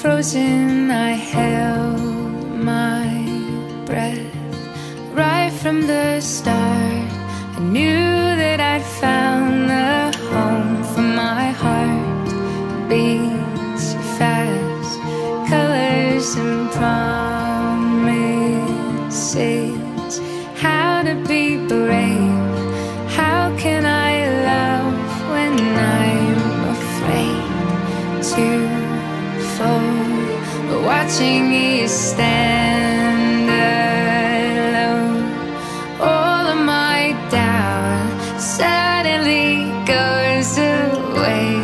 frozen, I held my breath. Right from the start, I knew that I'd found the home for my heart. Beats fast, colors and promise.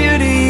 beauty.